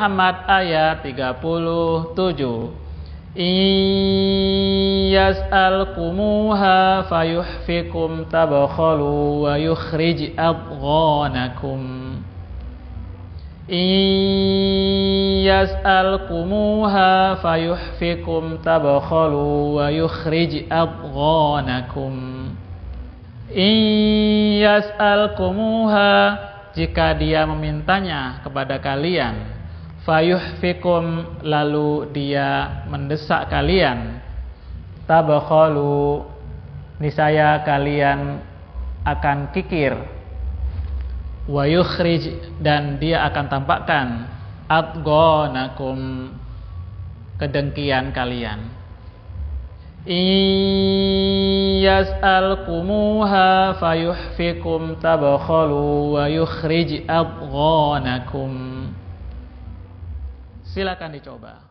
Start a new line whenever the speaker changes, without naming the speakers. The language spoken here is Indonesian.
Muhammad ayat 37 yas'alkumuha fayuhfikum tabakhalu wa yukhrij adghanakum yas'alkumuha fayuhfikum tabakhalu wa yukhrij adghanakum yas'alkumuha jika dia memintanya kepada kalian fayuhfikum lalu dia mendesak kalian tabakhalu nisaya kalian akan kikir. Wa yukhrij dan dia akan tampakkan adghanakum kedengkian kalian. Yas'alkumuha fayuhfikum tabakhalu wa yukhrij adghanakum Silakan dicoba.